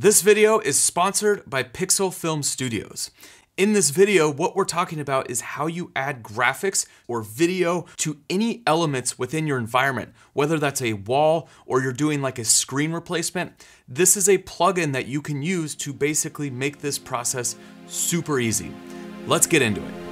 This video is sponsored by Pixel Film Studios. In this video, what we're talking about is how you add graphics or video to any elements within your environment, whether that's a wall or you're doing like a screen replacement. This is a plugin that you can use to basically make this process super easy. Let's get into it.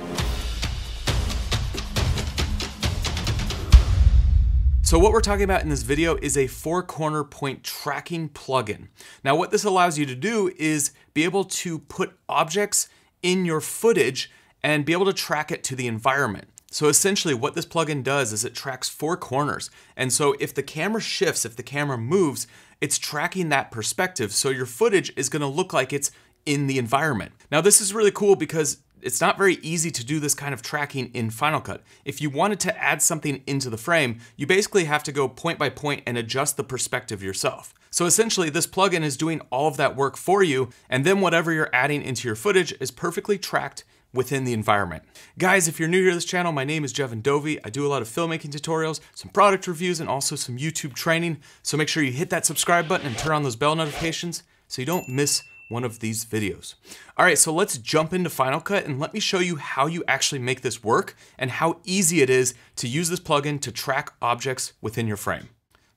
So what we're talking about in this video is a four corner point tracking plugin. Now what this allows you to do is be able to put objects in your footage and be able to track it to the environment. So essentially what this plugin does is it tracks four corners. And so if the camera shifts, if the camera moves, it's tracking that perspective. So your footage is gonna look like it's in the environment. Now this is really cool because it's not very easy to do this kind of tracking in Final Cut. If you wanted to add something into the frame, you basically have to go point by point and adjust the perspective yourself. So essentially this plugin is doing all of that work for you, and then whatever you're adding into your footage is perfectly tracked within the environment. Guys, if you're new here to this channel, my name is Jeven Dovey. I do a lot of filmmaking tutorials, some product reviews, and also some YouTube training. So make sure you hit that subscribe button and turn on those bell notifications so you don't miss one of these videos. All right, so let's jump into Final Cut and let me show you how you actually make this work and how easy it is to use this plugin to track objects within your frame.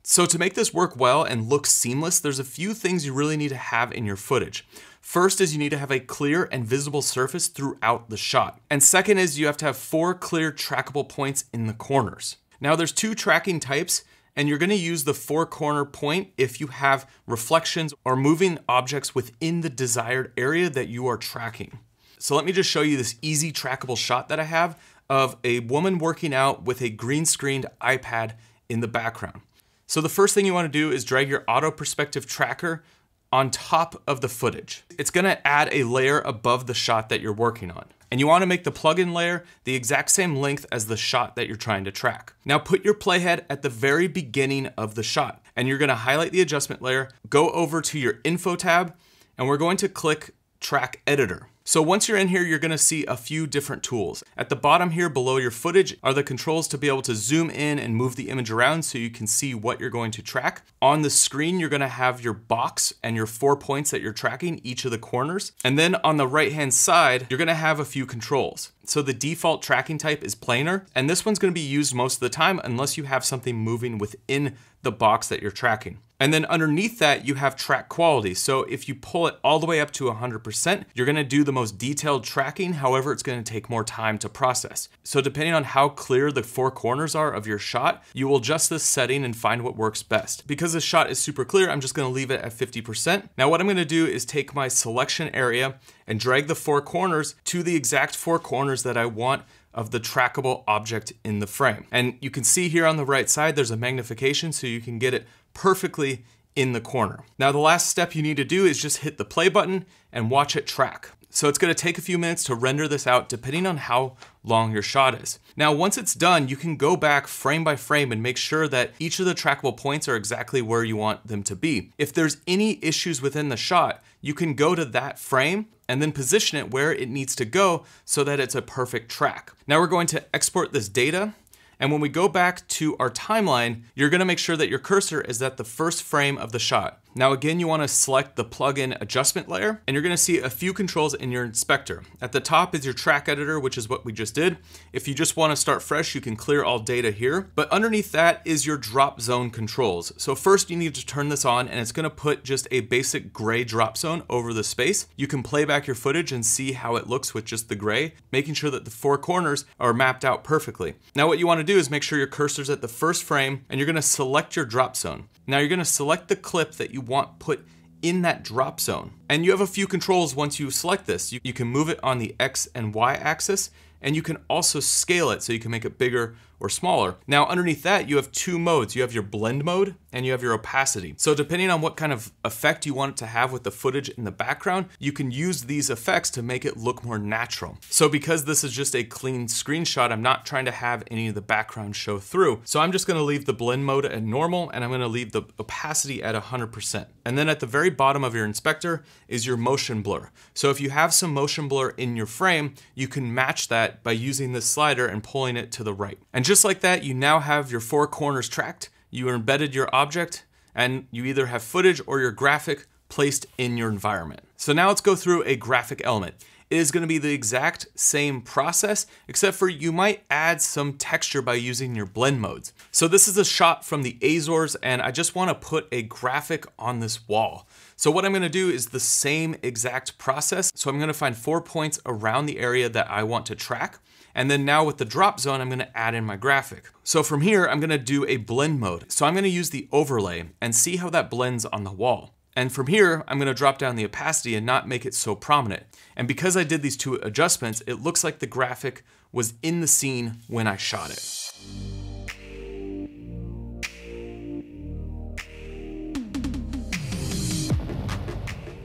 So to make this work well and look seamless, there's a few things you really need to have in your footage. First is you need to have a clear and visible surface throughout the shot. And second is you have to have four clear trackable points in the corners. Now there's two tracking types and you're gonna use the four corner point if you have reflections or moving objects within the desired area that you are tracking. So let me just show you this easy trackable shot that I have of a woman working out with a green screened iPad in the background. So the first thing you wanna do is drag your auto perspective tracker on top of the footage. It's gonna add a layer above the shot that you're working on and you wanna make the plugin layer the exact same length as the shot that you're trying to track. Now put your playhead at the very beginning of the shot, and you're gonna highlight the adjustment layer, go over to your info tab, and we're going to click track editor. So once you're in here, you're gonna see a few different tools. At the bottom here below your footage are the controls to be able to zoom in and move the image around so you can see what you're going to track. On the screen, you're gonna have your box and your four points that you're tracking, each of the corners. And then on the right-hand side, you're gonna have a few controls. So the default tracking type is planar, and this one's gonna be used most of the time unless you have something moving within the box that you're tracking. And then underneath that, you have track quality. So if you pull it all the way up to 100%, you're gonna do the most detailed tracking. However, it's gonna take more time to process. So depending on how clear the four corners are of your shot, you will adjust this setting and find what works best. Because this shot is super clear, I'm just gonna leave it at 50%. Now what I'm gonna do is take my selection area and drag the four corners to the exact four corners that I want of the trackable object in the frame. And you can see here on the right side, there's a magnification so you can get it perfectly in the corner. Now the last step you need to do is just hit the play button and watch it track. So it's gonna take a few minutes to render this out depending on how long your shot is. Now, once it's done, you can go back frame by frame and make sure that each of the trackable points are exactly where you want them to be. If there's any issues within the shot, you can go to that frame and then position it where it needs to go so that it's a perfect track. Now we're going to export this data and when we go back to our timeline, you're gonna make sure that your cursor is at the first frame of the shot. Now again, you wanna select the plugin adjustment layer, and you're gonna see a few controls in your inspector. At the top is your track editor, which is what we just did. If you just wanna start fresh, you can clear all data here. But underneath that is your drop zone controls. So first you need to turn this on, and it's gonna put just a basic gray drop zone over the space. You can play back your footage and see how it looks with just the gray, making sure that the four corners are mapped out perfectly. Now what you wanna do is make sure your cursor's at the first frame, and you're gonna select your drop zone. Now you're gonna select the clip that you want put in that drop zone. And you have a few controls once you select this. You, you, can move it on the X and Y axis, and you can also scale it so you can make it bigger or smaller. Now underneath that, you have two modes. You have your blend mode and you have your opacity. So depending on what kind of effect you want it to have with the footage in the background, you can use these effects to make it look more natural. So because this is just a clean screenshot, I'm not trying to have any of the background show through. So I'm just gonna leave the blend mode at normal and I'm gonna leave the opacity at 100%. And then at the very bottom of your inspector is your motion blur. So if you have some motion blur in your frame, you can match that by using this slider and pulling it to the right. And just like that, you now have your four corners tracked, you embedded your object, and you either have footage or your graphic placed in your environment. So now let's go through a graphic element. It is gonna be the exact same process, except for you might add some texture by using your blend modes. So this is a shot from the Azores, and I just wanna put a graphic on this wall. So what I'm gonna do is the same exact process. So I'm gonna find four points around the area that I want to track. And then now with the drop zone, I'm gonna add in my graphic. So from here, I'm gonna do a blend mode. So I'm gonna use the overlay and see how that blends on the wall. And from here, I'm gonna drop down the opacity and not make it so prominent. And because I did these two adjustments, it looks like the graphic was in the scene when I shot it.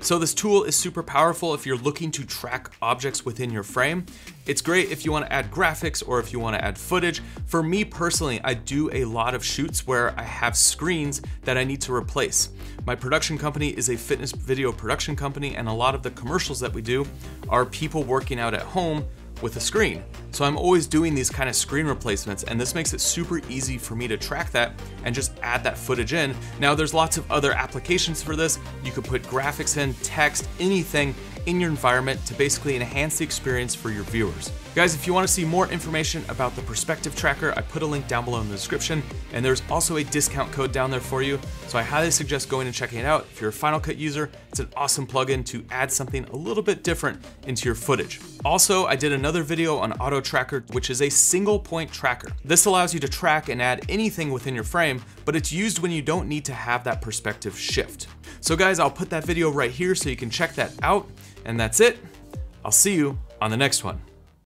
So this tool is super powerful if you're looking to track objects within your frame. It's great if you wanna add graphics or if you wanna add footage. For me personally, I do a lot of shoots where I have screens that I need to replace. My production company is a fitness video production company and a lot of the commercials that we do are people working out at home with a screen. So I'm always doing these kind of screen replacements and this makes it super easy for me to track that and just add that footage in. Now there's lots of other applications for this. You could put graphics in, text, anything in your environment to basically enhance the experience for your viewers. Guys, if you want to see more information about the perspective tracker, I put a link down below in the description, and there's also a discount code down there for you. So I highly suggest going and checking it out. If you're a Final Cut user, it's an awesome plugin to add something a little bit different into your footage. Also, I did another video on Auto Tracker, which is a single point tracker. This allows you to track and add anything within your frame, but it's used when you don't need to have that perspective shift. So guys, I'll put that video right here so you can check that out. And that's it. I'll see you on the next one.